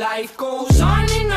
Life goes on and